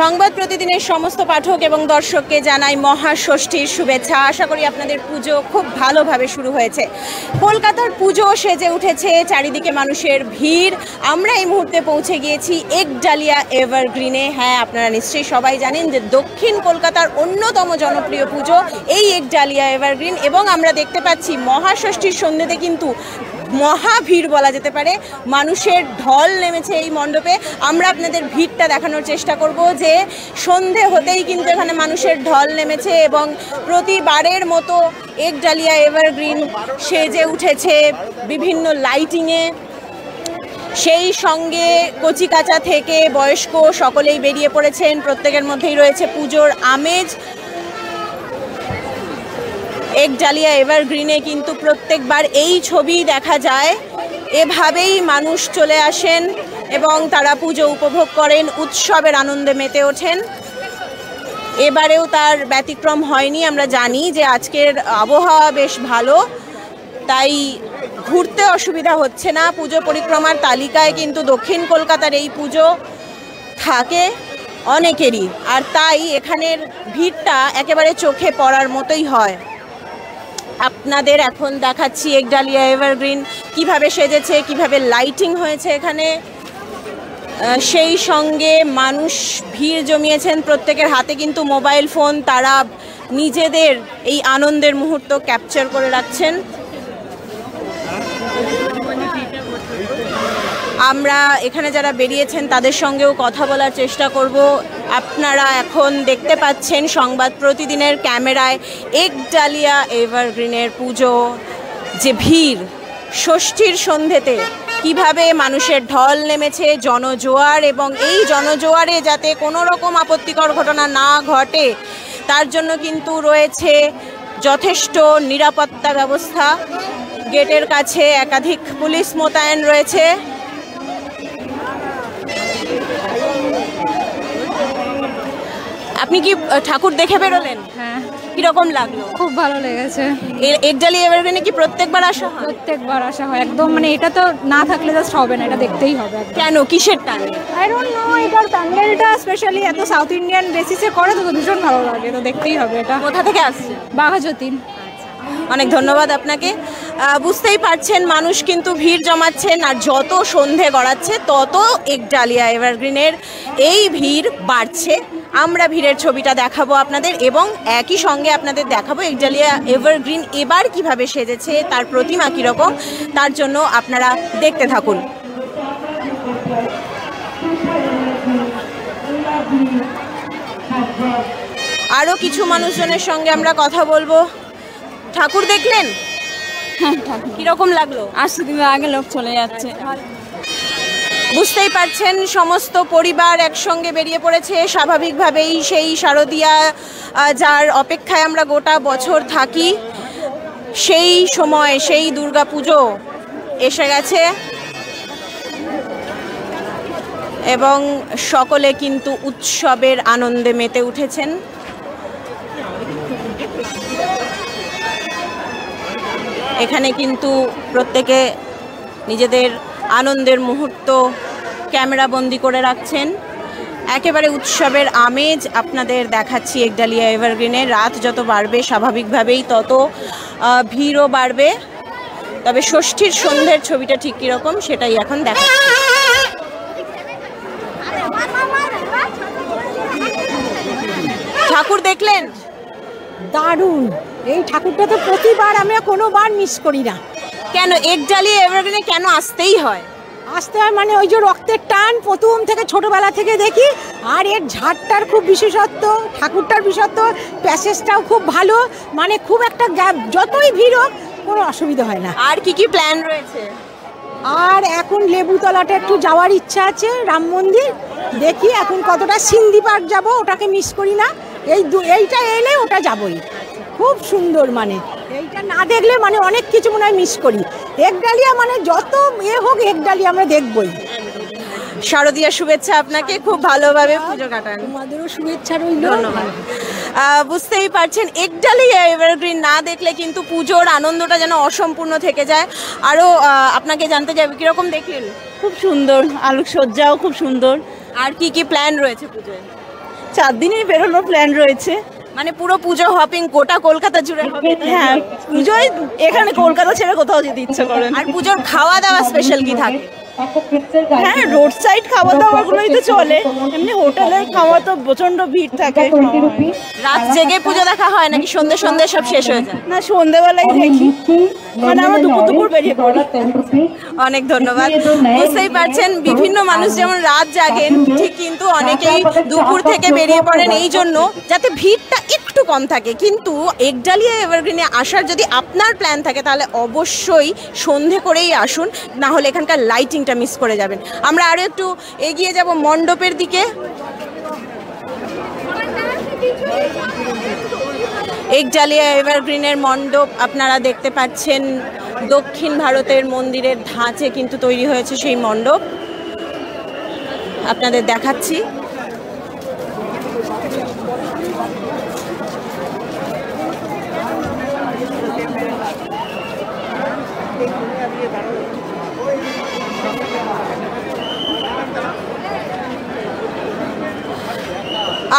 সংবাদ প্রতিদিনের সমস্ত পাঠক এবং দর্শককে জানাই মহাষষ্ঠীর শুভেচ্ছা। আশা করি আপনাদের পুজো খুব ভালোভাবে শুরু হয়েছে। কলকাতার পুজো সেজে উঠেছে, চারিদিকে মানুষের ভিড়। আমরা এই মুহূর্তে পৌঁছে গিয়েছি একডালিয়া এভারগ্রিনে। হ্যাঁ আপনারা নিশ্চয়ই সবাই জানেন যে দক্ষিণ কলকাতার অন্যতম জনপ্রিয় পুজো এই একডালিয়া এভারগ্রিন এবং আমরা দেখতে পাচ্ছি মহাষষ্ঠীর সন্ধ্যেতে কিন্তু মহা ভিড় বলা যেতে পারে। মানুষের ঢল নেমেছে এই মণ্ডপে। আমরা আপনাদের ভিড়টা দেখানোর চেষ্টা করব যে সন্ধে হতেই কিন্তু এখানে মানুষের ঢল নেমেছে এবং প্রতিবারের মতো এক ডালিয়া এভারগ্রিন সেজে উঠেছে বিভিন্ন লাইটিংয়ে সেই সঙ্গে কচিকাচা থেকে বয়স্ক সকলেই বেরিয়ে পড়েছেন, প্রত্যেকের মধ্যেই রয়েছে পুজোর আমেজ। এক ডালিয়া এভারগ্রিনে কিন্তু প্রত্যেকবার এই ছবি দেখা যায়। এভাবেই মানুষ চলে আসেন এবং তারা পুজো উপভোগ করেন, উৎসবের আনন্দে মেতে ওঠেন। এবারেও তার ব্যতিক্রম হয়নি, আমরা জানি যে আজকের আবহাওয়া বেশ ভালো, তাই ঘুরতে অসুবিধা হচ্ছে না। পুজো পরিক্রমার তালিকায় কিন্তু দক্ষিণ কলকাতার এই পুজো থাকে অনেকেরই, আর তাই এখানের ভিড়টা একেবারে চোখে পড়ার মতোই হয়। আপনাদের এখন দেখাচ্ছি একডালিয়া এভারগ্রিন কীভাবে সেজেছে, কীভাবে লাইটিং হয়েছে এখানে? সেই সঙ্গে মানুষ ভিড় জমিয়েছেন প্রত্যেকের হাতে, কিন্তু মোবাইল ফোন তারা নিজেদের এই আনন্দের মুহূর্ত ক্যাপচার করে রাখছেন। আমরা এখানে যারা বেরিয়েছেন, তাদের সঙ্গেও কথা বলার চেষ্টা করব। আপনারা এখন দেখতে পাচ্ছেন সংবাদ প্রতিদিনের ক্যামেরায় এক ডালিয়া এভারগ্রিনের পুজো। যে ভিড় ষষ্ঠীর সন্ধেতে কীভাবে মানুষের ঢল নেমেছে জনজোয়ার এবং এই জনজোয়ারে যাতে কোনো রকম আপত্তিকর ঘটনা না ঘটে, তার জন্য কিন্তু রয়েছে যথেষ্ট নিরাপত্তা ব্যবস্থা। গেটের কাছে একাধিক পুলিশ মোতায়েন রয়েছে। আপনি কি ঠাকুর দেখে বেরোলেন? হ্যাঁ। কীরকম লাগল? খুব ভালো লেগেছে। এ- একডালি এভারগ্রিনে কি প্রত্যেকবার আসা হয়? প্রত্যেকবার আসা হয়। একদম মানে এটা তো না থাকলে জাস্ট হবে না এটা দেখতেই হবে কেন? কিসের টানে আই ডোন্ট নো এটার প্যান্ডেলটা স্পেশালি এত সাউথ ইন্ডিয়ান বেসিসে করে তো তো ভীষণ ভালো লাগে তো দেখতেই হবে এটা। কোথা থেকে আসছে? বাঘাযতীন। অনেক ধন্যবাদ আপনাকে। বুঝতেই পারছেন মানুষ কিন্তু ভিড় জমাচ্ছেন আর যত সন্ধে গড়াচ্ছে তত একডালিয়া এভারগ্রিনের এই ভিড় বাড়ছে। আমরা ভিড়ের ছবিটা দেখাবো আপনাদের এবং একই সঙ্গে আপনাদের দেখাবো একজালিয়া এভারগ্রিন এবার কীভাবে সেজেছে তার প্রতিমা কীরকম তার জন্য আপনারা দেখতে থাকুন। আরও কিছু মানুষজনের সঙ্গে আমরা কথা বলব। ঠাকুর দেখলেন? কীরকম লাগল? আসতে দিন আগে লোক চলে যাচ্ছে। বুঝতেই পারছেন, সমস্ত পরিবার একসঙ্গে বেরিয়ে পড়েছে। স্বাভাবিকভাবেই সেই শারদিয়া যার অপেক্ষায় আমরা গোটা বছর থাকি, সেই সময়, সেই দুর্গা পুজো এসে গেছে। এবং সকলে কিন্তু উৎসবের আনন্দে মেতে উঠেছেন। এখানে কিন্তু প্রত্যেকে নিজেদের আনন্দের মুহূর্ত ক্যামেরা বন্দি করে রাখছেন। একেবারে উৎসবের আমেজ আপনাদের দেখাচ্ছি একডালিয়া এভারগ্রিনে। রাত যত বাড়বে স্বাভাবিকভাবেই তত ভিড়ও বাড়বে। তবে ষষ্ঠীর সন্ধ্যের ছবিটা ঠিক কীরকম সেটাই এখন দেখা ঠাকুর দেখলেন? দারুণ। এই ঠাকুরটা তো প্রতিবার আমরা কোনোবার মিস করি না। কেন একডালিয়া এভারগ্রিনে কেন আসতেই হয়? আসতে হয় মানে ওই যে রক্তের টান প্রথম থেকে ছোটবেলা থেকে দেখি আর এর ঝাড়টার খুব বিশেষত্ব ঠাকুরটার বিশেষত্ব প্যাসেজটাও খুব ভালো মানে খুব একটা গ্যাপ যতই ভিড় হোক কোনো অসুবিধা হয় না। আর কি কি প্ল্যান রয়েছে? আর এখন লেবুতলাটা একটু যাওয়ার ইচ্ছা আছে রাম মন্দির দেখি এখন কতটা সিন্ধি পার্ক যাব ওটাকে মিস করি না। এই এইটা এলে ওটা যাবই। খুব সুন্দর মানে। এইটা না দেখলে মানে অনেক কিছু মনে হয় মিস করি। একডালিয়া মানে যত এ হোক একডালিয়া আমরা দেখবই। শারদীয়া শুভেচ্ছা আপনাকে খুব ভালোভাবে পুজো কাটান। তোমাদেরও শুভেচ্ছা রইল। ধন্যবাদ। বুঝতেই পারছেন একডালি এভারগ্রিন না দেখলে কিন্তু পুজোর আনন্দটা যেন অসম্পূর্ণ থেকে যায়। আরও আপনাকে জানতে যাবে কীরকম দেখলেন? খুব সুন্দর আলোকসজ্জাও খুব সুন্দর। আর কি কি প্ল্যান রয়েছে পুজোয়? চার দিনই বেরোনোর প্ল্যান রয়েছে। মানে পুরো পুজো হপিং, গোটা কলকাতা জুড়ে হ্যাঁ পুজোয় এখানে কলকাতা ছেড়ে কোথাও যেতে ইচ্ছে করে আর পুজোর খাওয়া দাওয়া স্পেশাল কি থাকে? হ্যাঁ রোড সাইড খাওয়া দাওয়াগুলোই তো চলে। এমনি হোটেলের খাওয়া তো প্রচণ্ড ভিড় থাকে। রাত জেগে পুজো দেখা হয় নাকি সন্ধে সন্ধে সব শেষ হয়ে যায়? না, সন্ধেবেলায় দেখি। মানে আমরা দুপুর দুপুর বেরিয়ে পড়ি। অনেক ধন্যবাদ। বুঝতেই পারছেন বিভিন্ন মানুষ যেমন রাত জাগেন ঠিক কিন্তু অনেকেই দুপুর থেকে বেরিয়ে পড়েন। এই জন্য যাতে ভিড়টা একটু কম থাকে। কিন্তু একডালিয়া এভারগ্রিনে আসার যদি আপনার প্ল্যান থাকে তাহলে অবশ্যই সন্ধে করেই আসুন। না হলে এখানকার লাইটিংটা মিস করে যাবেন। আমরা আরও একটু এগিয়ে যাব মণ্ডপের দিকে। একডালিয়া এভারগ্রিনের মণ্ডপ আপনারা দেখতে পাচ্ছেন। দক্ষিণ ভারতের মন্দিরের ধাঁচে কিন্তু তৈরি হয়েছে সেই মণ্ডপ। আপনাদের দেখাচ্ছি।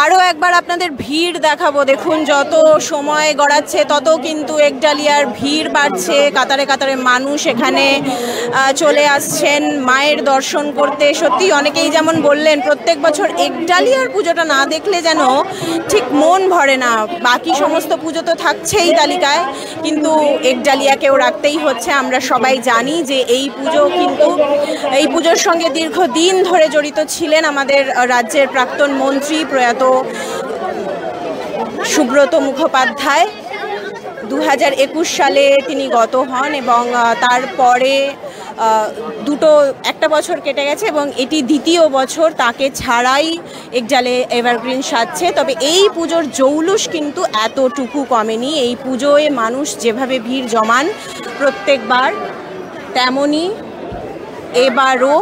আরও একবার আপনাদের ভিড় দেখাবো। দেখুন, যত সময় গড়াচ্ছে, তত কিন্তু একডালিয়ার ভিড় বাড়ছে। কাতারে কাতারে মানুষ এখানে চলে আসছেন মায়ের দর্শন করতে। সত্যি অনেকেই যেমন বললেন, প্রত্যেক বছর একডালিয়ার পুজোটা না দেখলে যেন ঠিক মন ভরে না। বাকি সমস্ত পুজো তো থাকছেই তালিকায়, কিন্তু একডালিয়াকেও রাখতেই হচ্ছে। আমরা সবাই জানি যে এই পুজো কিন্তু, এই পুজোর সঙ্গে দীর্ঘদিন ধরে জড়িত ছিলেন আমাদের রাজ্যের প্রাক্তন মন্ত্রী প্রয়াত সুব্রত মুখোপাধ্যায়। দু হাজার একুশ সালে তিনি গত হন এবং তারপরে দুটো, একটা বছর কেটে গেছে এবং এটি দ্বিতীয় বছর তাকে ছাড়াই একজালে এভারগ্রিন সাজছে। তবে এই পুজোর জৌলুস কিন্তু এতটুকু কমেনি। এই পুজোয় মানুষ যেভাবে ভিড় জমান প্রত্যেকবার তেমনই এবারও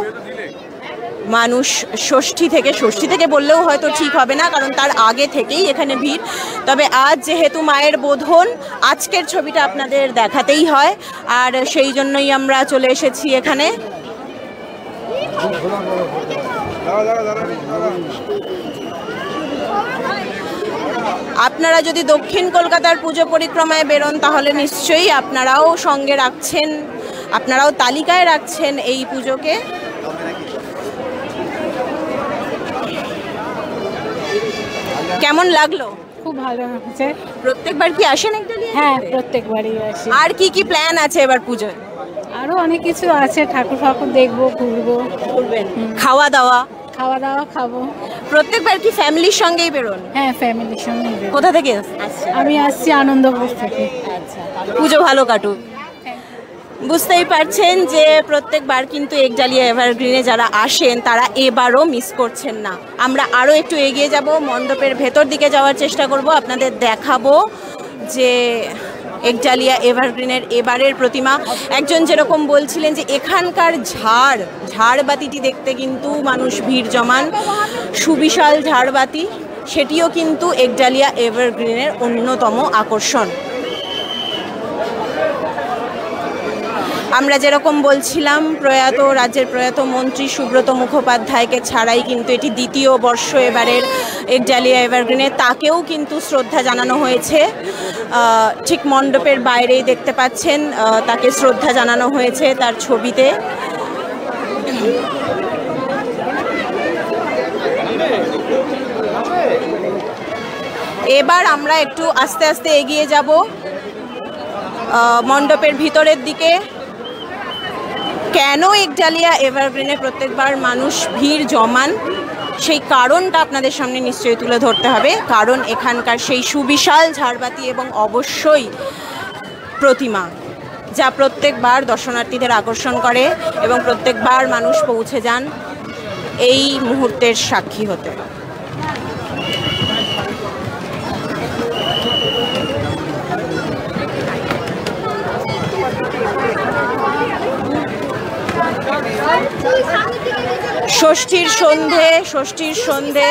মানুষ ষষ্ঠী থেকে ষষ্ঠী থেকে বললেও হয়তো ঠিক হবে না, কারণ তার আগে থেকেই এখানে ভিড়। তবে আজ যেহেতু মায়ের বোধন, আজকের ছবিটা আপনাদের দেখাতেই হয়। আর সেই জন্যই আমরা চলে এসেছি এখানে। আপনারা যদি দক্ষিণ কলকাতার পুজো পরিক্রমায় বেরোন, তাহলে নিশ্চয়ই আপনারাও সঙ্গে রাখছেন, আপনারাও তালিকায় রাখছেন এই পুজোকে। কেমন লাগল? খুব ভালো হচ্ছে প্রত্যেকবার কি আসেন একডালিয়া হ্যাঁ প্রত্যেকবারই আসি। আর কি কি প্ল্যান আছে এবার পুজোয়? আরও অনেক কিছু আছে ঠাকুর ফাকুর দেখব ঘুরবো। করবেন খাওয়া দাওয়া খাওয়া দাওয়া খাব। প্রত্যেকবার কি ফ্যামিলির সঙ্গেই বেরোন? হ্যাঁ ফ্যামিলির সঙ্গে বেরোবো। কোথা থেকে? আমি আসছি আনন্দপুর থেকে। আচ্ছা পুজো ভালো কাটুক। বুঝতেই পারছেন যে প্রত্যেকবার কিন্তু একজালিয়া এভারগ্রিনে যারা আসেন, তারা এবারও মিস করছেন না। আমরা আরও একটু এগিয়ে যাব, মণ্ডপের ভেতর দিকে যাওয়ার চেষ্টা করব, আপনাদের দেখাবো যে একজালিয়া এভারগ্রিনের এবারের প্রতিমা। একজন যেরকম বলছিলেন যে এখানকার ঝাড়, ঝাড়বাতিটি দেখতে কিন্তু মানুষ ভিড় জমান। সুবিশাল ঝাড়বাতি, সেটিও কিন্তু একডালিয়া এভারগ্রিনের অন্যতম আকর্ষণ। আমরা যেরকম বলছিলাম, প্রয়াত রাজ্যের প্রয়াত মন্ত্রী সুব্রত মুখোপাধ্যায়কে ছাড়াই কিন্তু এটি দ্বিতীয় বর্ষ এবারের একডালিয়া এভারগ্রিনে। তাকেও কিন্তু শ্রদ্ধা জানানো হয়েছে। ঠিক মণ্ডপের বাইরেই দেখতে পাচ্ছেন তাকে শ্রদ্ধা জানানো হয়েছে তার ছবিতে। এবার আমরা একটু আস্তে আস্তে এগিয়ে যাব মণ্ডপের ভিতরের দিকে। কেন একডালিয়া এভারগ্রিনে প্রত্যেকবার মানুষ ভিড় জমান? সেই কারণটা আপনাদের সামনে নিশ্চয়ই তুলে ধরতে হবে। কারণ এখানকার সেই সুবিশাল ঝাড়বাতি এবং অবশ্যই প্রতিমা, যা প্রত্যেকবার দর্শনার্থীদের আকর্ষণ করে এবং প্রত্যেকবার মানুষ পৌঁছে যান, এই মুহূর্তের সাক্ষী হতে। ষষ্ঠীর সন্ধে ষষ্ঠীর সন্ধে,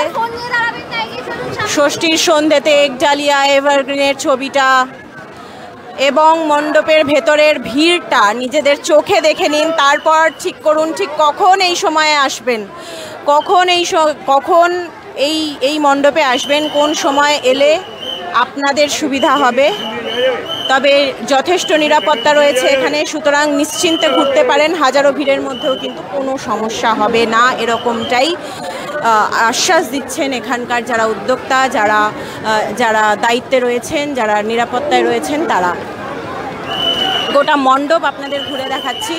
ষষ্ঠীর সন্ধেতে একডালিয়া এভারগ্রিনের ছবিটা এবং মণ্ডপের ভেতরের ভিড়টা নিজেদের চোখে দেখে নিন, তারপর ঠিক করুন, ঠিক কখন এই সময়ে আসবেন? কখন এই কখন এই এই মণ্ডপে আসবেন? কোন সময় এলে আপনাদের সুবিধা হবে? তবে যথেষ্ট নিরাপত্তা রয়েছে এখানে। সুতরাং নিশ্চিন্তে ঘুরতে পারেন। হাজারো ভিড়ের মধ্যেও কিন্তু কোনো সমস্যা হবে না। এরকমটাই আশ্বাস দিচ্ছেন এখানকার যারা উদ্যোক্তা, যারা যারা দায়িত্বে রয়েছেন, যারা নিরাপত্তায় রয়েছেন, তারা। গোটা মণ্ডপ আপনাদের ঘুরে দেখাচ্ছি।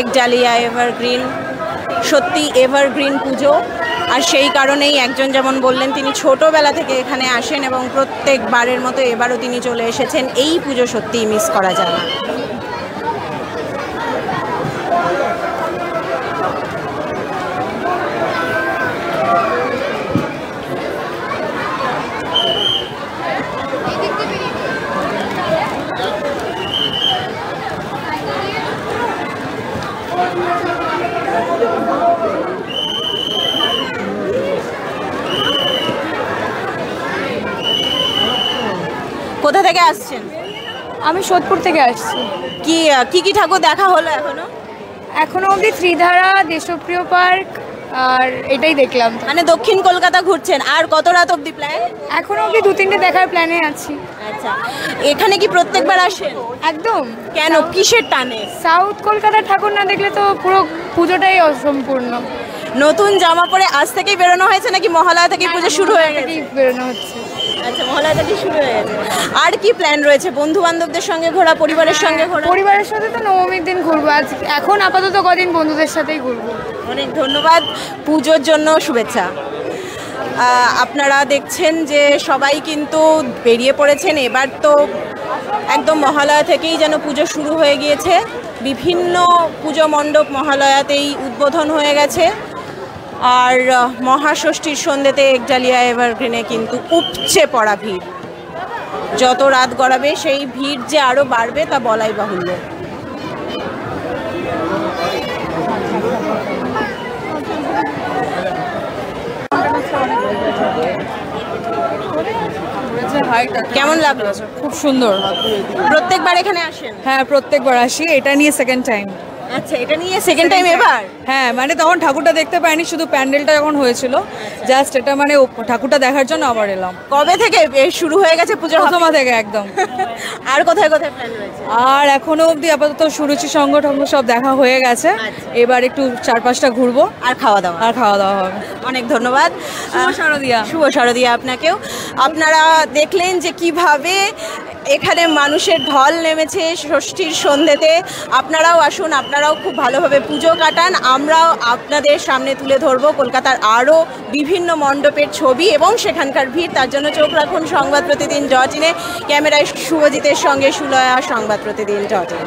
একডালিয়া এভারগ্রিন, সত্যি এভারগ্রিন পুজো। আর সেই কারণেই একজন যেমন বললেন, তিনি ছোটবেলা থেকে এখানে আসেন এবং প্রত্যেকবারের মতো এবারও তিনি চলে এসেছেন। এই পুজো সত্যিই মিস করা যায় না কোথা থেকে আসছেন? আমি সোদপুর থেকে আসছি। কি কি কি ঠাকুর দেখা হলো এখনও? এখনও অবধি ত্রিধারা দেশপ্রিয় পার্ক আর এটাই দেখলাম। মানে দক্ষিণ কলকাতা ঘুরছেন। আর কত রাত অবধি প্ল্যান এখনও অবধি দু তিনটে দেখার প্ল্যানে আছি। আচ্ছা। এখানে কি প্রত্যেকবার আসেন? একদম। কেন? কিসের টানে? সাউথ কলকাতার ঠাকুর না দেখলে তো পুরো পুজোটাই অসম্পূর্ণ। নতুন জামা পরে আজ থেকেই বেরোনো হয়েছে নাকি মহালয়া থেকেই পুজো শুরু হয়ে গেছে? বেরোনো হচ্ছে। আচ্ছা মহালয়া শুরু হয়ে গেছে। আর কি প্ল্যান রয়েছে? বন্ধু বান্ধবদের সঙ্গে ঘোরা পরিবারের সঙ্গে ঘোরা? পরিবারের সাথে তো নবমীর দিন ঘুরবো। আজ এখন আপাতত কদিন বন্ধুদের সাথেই ঘুরবো। অনেক ধন্যবাদ। পুজোর জন্য শুভেচ্ছা। আপনারা দেখছেন যে সবাই কিন্তু বেরিয়ে পড়েছেন। এবার তো একদম মহালয়া থেকেই যেন পুজো শুরু হয়ে গিয়েছে। বিভিন্ন পুজো মণ্ডপ মহালয়াতেই উদ্বোধন হয়ে গেছে। আর মহাষষ্ঠীর সন্ধ্যেতে একজালিয়া এভারগ্রিনে কিন্তু উপচে পড়া ভিড়। যত রাত গড়াবে সেই ভিড় যে আরও বাড়বে তা বলাই বাহুল্য। কেমন লাগল? খুব সুন্দর। প্রত্যেকবার এখানে আসেন? হ্যাঁ প্রত্যেকবার আসি। এটা নিয়ে সেকেন্ড টাইম আচ্ছা এটা নিয়ে সেকেন্ড টাইম এবার? হ্যাঁ মানে তখন ঠাকুরটা দেখতে পাইনি শুধু প্যান্ডেলটা যখন হয়েছিল জাস্ট এটা মানে ও- ঠাকুরটা দেখার জন্য আবার এলাম। কবে থেকে শুরু হয়ে গেছে পুজো প্রথমা থেকে একদম। আর কোথায় কোথায় প্ল্যান রয়েছে? আর এখনও অবধি আপাতত সুরুচি টঙ্গ সব দেখা হয়ে গেছে। এবার একটু চার পাঁচটা ঘুরবো। আর খাওয়া দাওয়া। আর খাওয়া দাওয়া হবে। অনেক ধন্যবাদ। শুভ শারদিয়া। শুভ শারদিয়া আপনাকেও। আপনারা দেখলেন যে কীভাবে এখানে মানুষের ঢল নেমেছে ষষ্ঠীর সন্ধ্যেতে। আপনারাও আসুন, আপনারাও খুব ভালোভাবে পুজো কাটান। আমরাও আপনাদের সামনে তুলে ধরবো কলকাতার আরও বিভিন্ন মণ্ডপের ছবি এবং সেখানকার ভিড়। তার জন্য চোখ রাখুন সংবাদ প্রতিদিন জটিনে ক্যামেরায় শুভজিতের সঙ্গে সুলয়া, সংবাদ প্রতিদিন জটিনে